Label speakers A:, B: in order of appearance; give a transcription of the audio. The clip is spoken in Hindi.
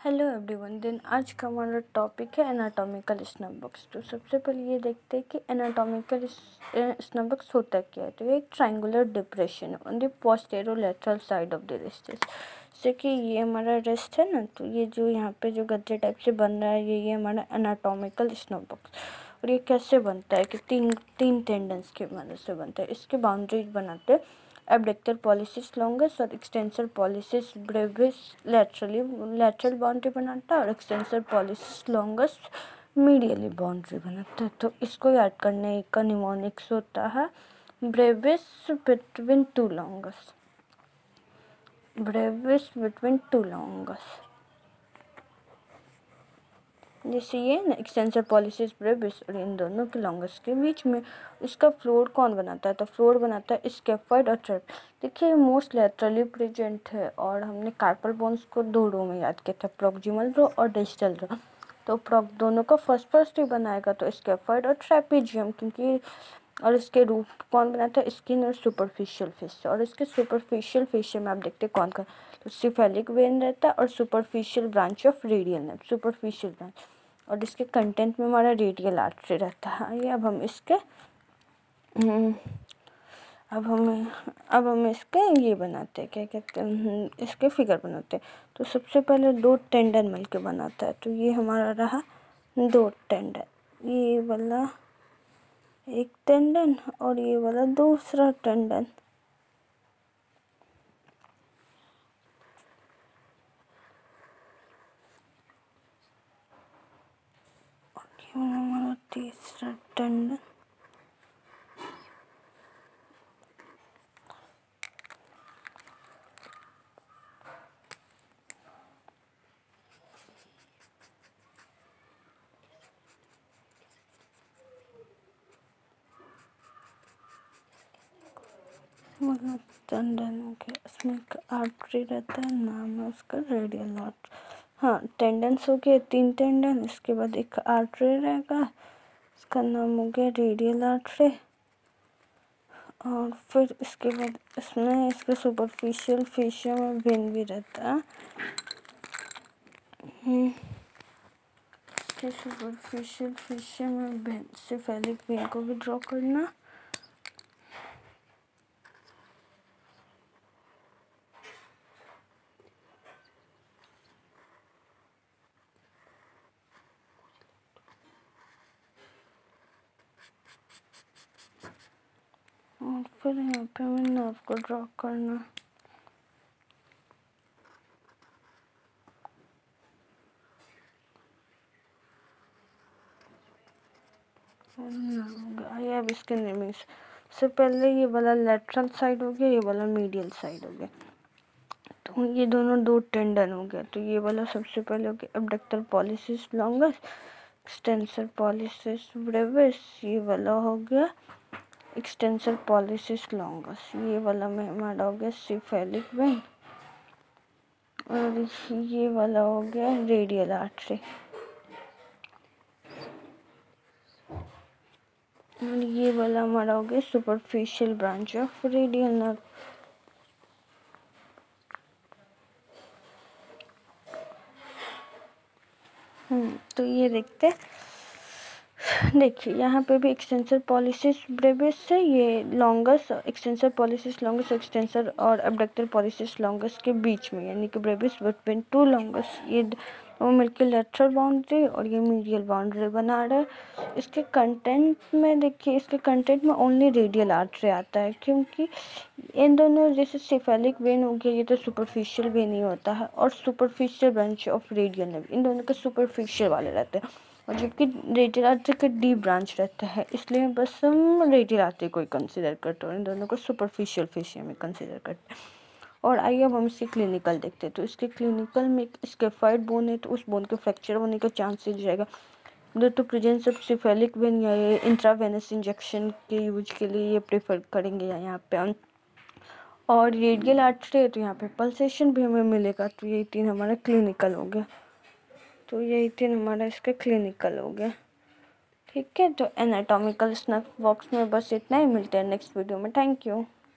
A: हेलो एवरीवन दिन आज का हमारा टॉपिक है एनाटॉमिकल स्नैपबॉक्स तो सबसे पहले ये देखते हैं कि एनाटॉमिकल स्नैपबॉक्स होता क्या है। तो ये एक ट्रायंगुलर डिप्रेशन है on the posterolateral side of the wrist जैसे कि ये हमारा रेस्ट है ना तो ये जो यहाँ पे जो गद्दे टाइप से बन रहा है, ये ये हमारा एनाटॉमिकल स्नैपबॉक्स और ये कैसे बनता है कि तीन तीन टेंडेंस की मदद से बनता है, इसके बाउंड्रीज बनाते हैं। Abductor pollicis longus और extensor pollicis brevis, laterally, lateral boundary बनाता है और extensor pollicis longus medially boundary बनाता। है तो इसको याद करने का निमोनिक्स होता है। Brevis between two longus brevis between two longus जैसे ये एक्सटेंसर पॉलिसिस ब्रेविस और इन दोनों के लॉन्गेस्ट के बीच में इसका फ्लोर कौन बनाता है? तो फ्लोर बनाता है स्केफाइड और ट्रेप देखिए मोस्ट लेटरली प्रेजेंट है और हमने कार्पल बोन्स को दो रो में याद किया था प्रोक्जिमल रो और डिजिटल रो तो प्रोक दोनों का फ़र्स्ट फ़र्स्ट ही बनाएगा तो स्केफाइड और ट्रेपीजियम क्योंकि और इसके रूप कौन बनाता है? स्किन और सुपरफिशियल फ़िश और इसके सुपरफिशियल फ़िश में आप देखते हैं कौन कौन तो सिफेलिक वेन रहता है और superficial branch of radial nerve superficial branch और इसके कंटेंट में हमारा रेडियल आर्टरी रहता है। आइए अब हम इसके हम्म, अब हम अब हम इसके ये बनाते हैं क्या कहते हैं हम्म, इसके फिगर बनाते हैं। तो सबसे पहले दो टेंडन मिल बनाता है। तो ये हमारा रहा दो टेंडन ये वाला एक टेंडन और ये वाला दूसरा टेंडन। हमारा तीसरा टेंडन। मतलब टेंडन गया इसमें एक आर्टरी रहता है, नाम है उसका रेडियल आर्टरी हाँ टेंडेंस हो गया तीन टेंडन इसके बाद एक आर्टरी रहेगा, इसका नाम हो गया रेडियल आर्टरी और फिर इसके बाद इसमें इसके सुपरफिशियल फेशियल में वेन भी रहता है. हम्म। सुपरफिशियल फेशिया में वेन से फैलिक वेन को भी ड्रॉ करना और फिर यहाँ पे नर्व को ड्रॉ करना। आइए अब इसके नेमिंग से पहले ये वाला लेटरल साइड हो गया, ये वाला मीडियल साइड हो गया। तो ये दोनों दो टेंडन हो गया। तो ये वाला सबसे पहले हो गया abductor pollicis longus extensor pollicis brevis ये वाला हो गया। एक्सटेंसर पॉलिसिस लॉन्गस ये वाला में हमारा हो गया सिफेलिक वेन और ये वाला हो गया रेडियल आर्टरी और ये वाला हमारा हो गया superficial branch of radial nerve तो ये देखते हैं। देखिए, यहाँ पे भी एक्सटेंसर पॉलिसिस ब्रेविस से ये longus extensor pollicis longus extensor और अबडक्टर पॉलिसिस लॉन्गस के बीच में, यानी कि ब्रेविस बिटवीन टू लॉन्गस ये वो मिलकर लेटरल बाउंड्री और ये मीडियल बाउंड्री बना रहा है। इसके कंटेंट में देखिए, इसके कंटेंट में ओनली रेडियल आर्टरी आता है, क्योंकि इन दोनों, जैसे सिफेलिक वेन हो गया, ये तो सुपरफिशियल वेन ही होता है, और सुपरफिशियल ब्रांच ऑफ़ रेडियल इन दोनों के सुपरफिशियल वाले रहते हैं। और जबकि आर्टरी का डी ब्रांच रहता है, इसलिए बस हम आर्टरी को ही कंसिडर करते हैं दोनों को सुपरफिशियल फेशिया में कंसिडर करते हैं। और आइए अब हम इसके क्लिनिकल देखते हैं। तो इसके क्लिनिकल में इसके फाइट बोन है तो उस बोन के फ्रैक्चर होने का चांसेस जाएगा दो तो प्रेजेंस ऑफ़ सिफेलिक वेन या इंट्रावेनस इंजेक्शन के यूज़ के लिए ये प्रेफर करेंगे या यहाँ पे और रेडियल आर्टरी है तो यहाँ पे पल्सेशन भी हमें मिलेगा तो ये तीन हमारा क्लिनिकल हो गया। तो यही तीन हमारा इसका क्लिनिकल हो गया ठीक है तो एनाटॉमिकल स्नैक बॉक्स में बस इतना ही, मिलते हैं नेक्स्ट वीडियो में। Thank you